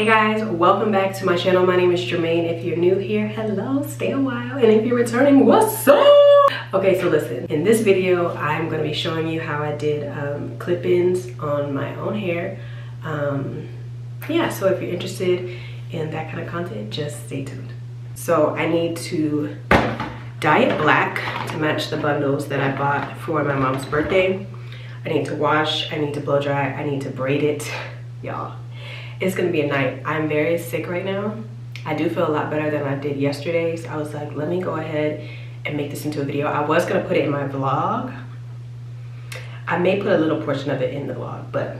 Hey guys, welcome back to my channel. My name is Jyrmaine. If you're new here, hello, stay a while. And if you're returning, what's up? Okay, so listen, in this video, I'm gonna be showing you how I did um, clip-ins on my own hair. Um, yeah, so if you're interested in that kind of content, just stay tuned. So I need to dye it black to match the bundles that I bought for my mom's birthday. I need to wash, I need to blow dry, I need to braid it. Y'all, it's gonna be a night. I'm very sick right now. I do feel a lot better than I did yesterday. So I was like, let me go ahead and make this into a video. I was gonna put it in my vlog. I may put a little portion of it in the vlog, but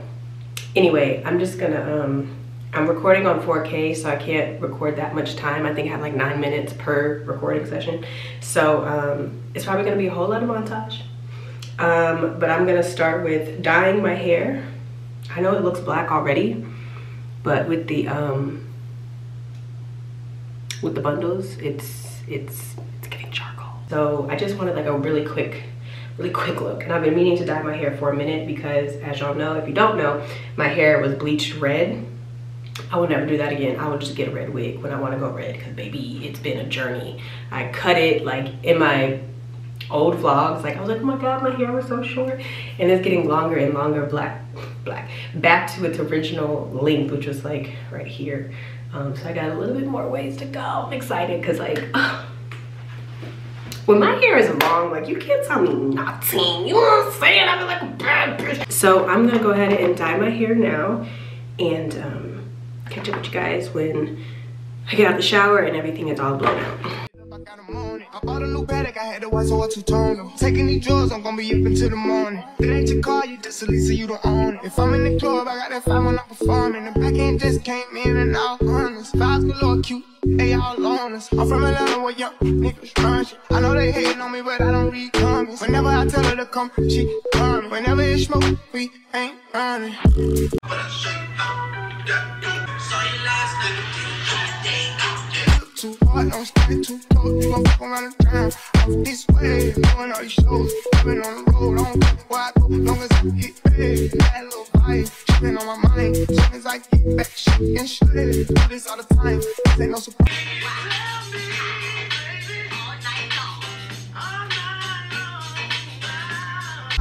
anyway, I'm just gonna, um, I'm recording on 4K, so I can't record that much time. I think I have like nine minutes per recording session. So um, it's probably gonna be a whole lot of montage. Um, but I'm gonna start with dyeing my hair. I know it looks black already, but with the um, with the bundles, it's it's it's getting charcoal. So I just wanted like a really quick really quick look and I've been meaning to dye my hair for a minute because as y'all know if you don't know my hair was bleached red I will never do that again. I will just get a red wig when I want to go red because baby, it's been a journey. I cut it like in my old vlogs. Like I was like, oh my God, my hair was so short. And it's getting longer and longer black, black, back to its original length, which was like right here. Um, so I got a little bit more ways to go. I'm excited because like, uh, when my hair is long, like you can't tell me nothing. You know what I'm saying? I feel like a bad bitch. So I'm gonna go ahead and dye my hair now and um, catch up with you guys when I get out the shower and everything is all blown out. I bought a new I had so I Taking these drugs, I'm gonna be up until the morning. Ain't your car, you just a so you don't own it. If I'm in the club, I got that five when I'm performing. The back end just came in and out honest. Vibes galore cute, they all on us. I'm from Atlanta where young niggas run shit. I know they hating on me, but I don't read comments. Whenever I tell her to come, she coming. Whenever it's smoke, we ain't running. Hard, don't stay too close. You gon' fuck around and drown. Off this way, doing all these shows. Been on the road, I don't care where I go. Long as I get paid, that little vibe. Trippin' on my mind. Soon as I get back, shit and shit. Do this all the time. This ain't no surprise.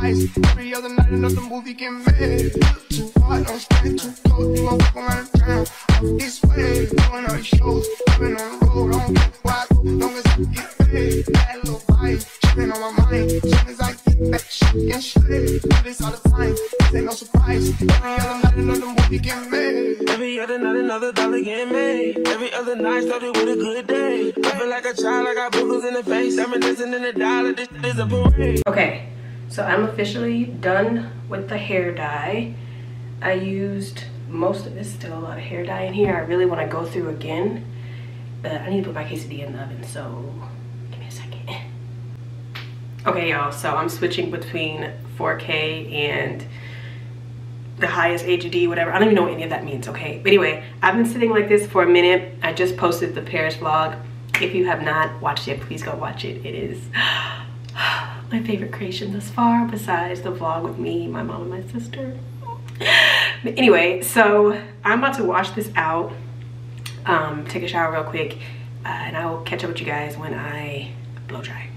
Every other night, another movie get made. Too hard, don't stay too close. You gon' fuck around and drown. Off this way, doing shows. Been on the road, I don't care where I go. Long as I get paid, that little vibe. Tripping on my mind. Soon as I get back, shit and shit. Do this all the time. This ain't no surprise. Every other night, another movie get made. Every other night, another dollar get made. Every other night started with a good day. I feel like a child, I got boogers in the face. I'm dancing in dollar. This is a parade. Okay. So I'm officially done with the hair dye. I used most of this, still a lot of hair dye in here. I really want to go through again, but I need to put my quesadilla in the oven, so give me a second. Okay, y'all, so I'm switching between 4K and the highest HD, whatever. I don't even know what any of that means, okay? But anyway, I've been sitting like this for a minute. I just posted the Paris vlog. If you have not watched it, please go watch it. It is my favorite creation thus far besides the vlog with me, my mom, and my sister. But anyway, so I'm about to wash this out, um, take a shower real quick, uh, and I will catch up with you guys when I blow dry.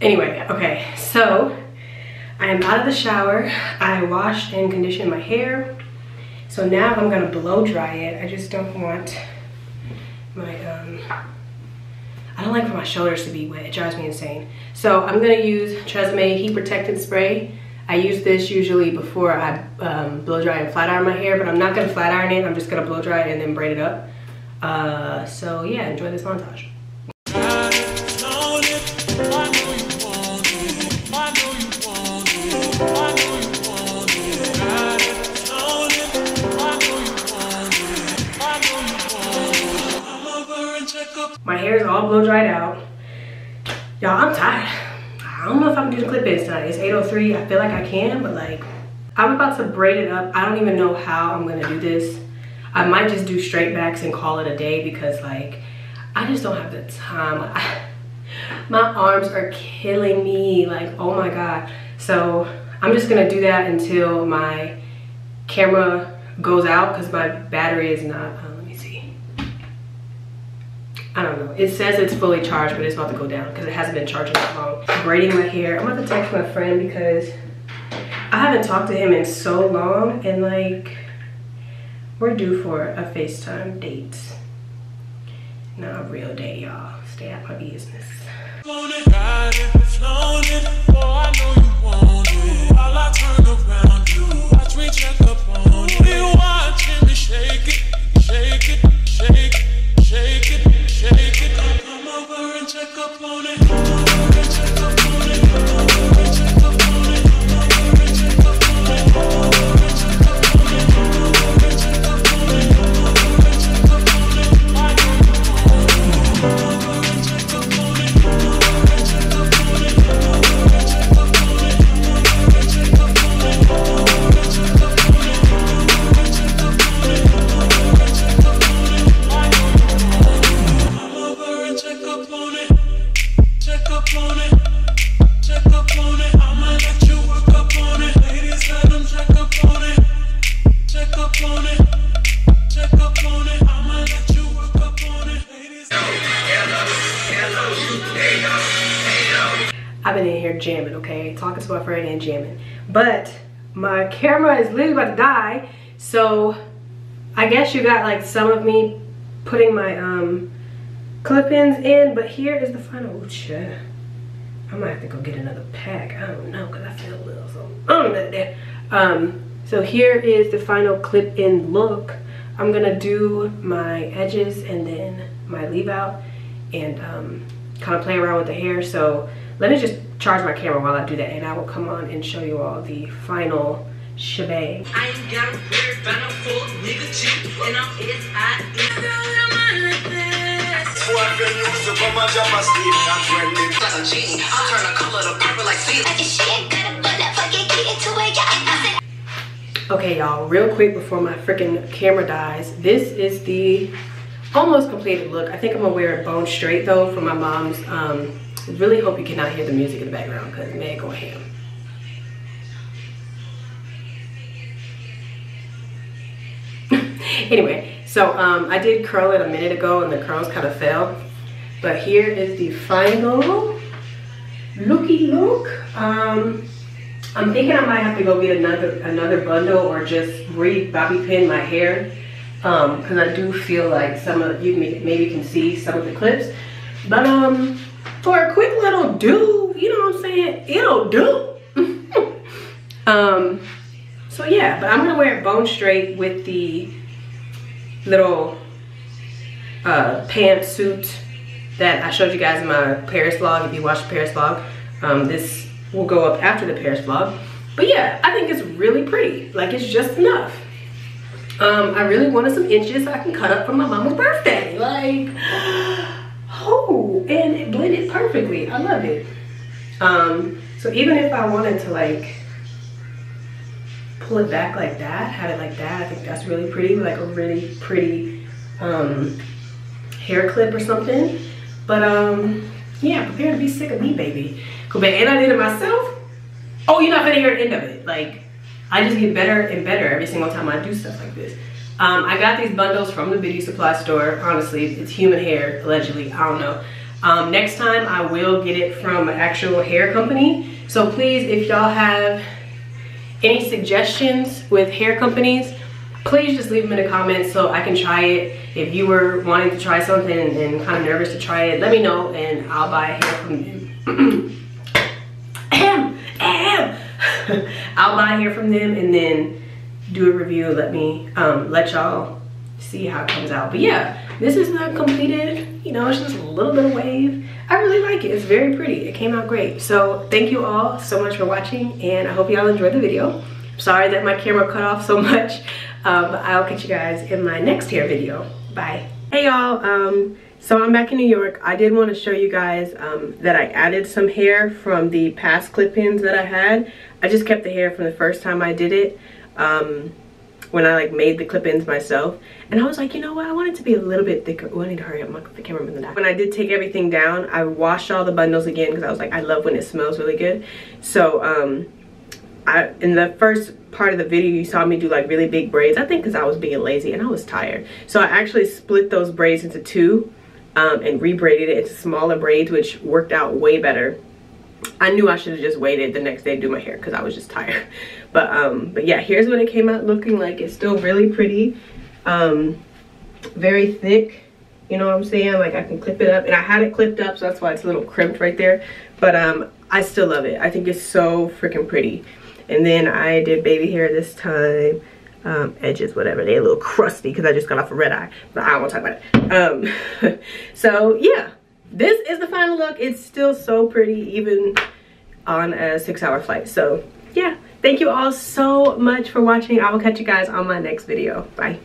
Anyway, okay, so I am out of the shower. I washed and conditioned my hair. So now I'm gonna blow dry it. I just don't want my, um, I don't like for my shoulders to be wet. It drives me insane. So I'm gonna use Tresemme Heat Protectant Spray. I use this usually before I um, blow dry and flat iron my hair, but I'm not gonna flat iron it. I'm just gonna blow dry it and then braid it up. Uh, so yeah, enjoy this montage. My hair is all blow dried out. Y'all, I'm tired. I don't know if I'm doing clip-ins tonight. It's 8.03. I feel like I can, but like, I'm about to braid it up. I don't even know how I'm gonna do this. I might just do straight backs and call it a day because like, I just don't have the time. I, my arms are killing me. Like, oh my God. So I'm just gonna do that until my camera goes out because my battery is not, see. I don't know. It says it's fully charged, but it's about to go down because it hasn't been charging that long. Braiding my hair. I'm about to text my friend because I haven't talked to him in so long and like, we're due for a FaceTime date. Not a real date, y'all. Stay out my business. I've been in here jamming, okay? Talking to my friend and jamming. But my camera is literally about to die. So I guess you got like some of me putting my um clip-ins in, but here is the final. Ooh, shit. I might have to go get another pack. I don't know, because I feel a little so. Um, so here is the final clip-in look. I'm gonna do my edges and then my leave out and um, kind of play around with the hair. So let me just charge my camera while I do that and I will come on and show you all the final shebang. I ain't got a beard, but I'm full nigga cheap. And I'm Like a genie, I'll turn the color to purple like sea. Okay, y'all, real quick before my freaking camera dies, this is the almost completed look. I think I'm gonna wear it bone straight though for my mom's. Um, really hope you cannot hear the music in the background because man go ham. anyway, so um, I did curl it a minute ago and the curls kind of fell. But here is the final looky look. Um, I'm thinking I might have to go get another another bundle or just re bobby pin my hair because um, I do feel like some of you may, maybe can see some of the clips. But um, for a quick little do, you know what I'm saying? It'll do. um, so yeah, but I'm gonna wear it bone straight with the little uh, pantsuit that I showed you guys in my Paris vlog. If you watched the Paris vlog, um, this will go up after the Paris vlog. But yeah, I think it's really pretty. Like it's just enough. Um, I really wanted some inches so I can cut up for my mama's birthday. Like, oh, and it blended perfectly. I love it. Um, so even if I wanted to like pull it back like that, have it like that, I think that's really pretty. Like a really pretty um, hair clip or something. But um, yeah, prepare to be sick of me, baby. And I did it myself. Oh, you're not gonna hear the end of it. Like, I just get better and better every single time I do stuff like this. Um, I got these bundles from the beauty supply store. Honestly, it's human hair, allegedly. I don't know. Um, next time, I will get it from an actual hair company. So please, if y'all have any suggestions with hair companies, please just leave them in the comments so I can try it. If you were wanting to try something and, and kind of nervous to try it, let me know and I'll buy a hair from them. I'll buy hair from them and then do a review. Let me um, let y'all see how it comes out. But yeah, this is the completed, you know, it's just a little bit of wave. I really like it. It's very pretty. It came out great. So thank you all so much for watching and I hope y'all enjoyed the video. Sorry that my camera cut off so much. Um, I'll catch you guys in my next hair video. Bye. Hey y'all, um, so I'm back in New York. I did want to show you guys um, that I added some hair from the past clip-ins that I had. I just kept the hair from the first time I did it. Um, when I like made the clip-ins myself. And I was like, you know what? I want it to be a little bit thicker. I need to hurry up. My the back. When I did take everything down, I washed all the bundles again because I was like, I love when it smells really good. So, um, I in the first part of the video you saw me do like really big braids I think because I was being lazy and I was tired so I actually split those braids into two um, and rebraided it into smaller braids which worked out way better I knew I should have just waited the next day to do my hair because I was just tired but um but yeah here's what it came out looking like it's still really pretty um very thick you know what I'm saying like I can clip it up and I had it clipped up so that's why it's a little crimped right there but um I still love it I think it's so freaking pretty and then I did baby hair this time. Um, edges, whatever. They're a little crusty because I just got off a red eye. But I don't want to talk about it. Um, so yeah, this is the final look. It's still so pretty even on a six hour flight. So yeah, thank you all so much for watching. I will catch you guys on my next video. Bye.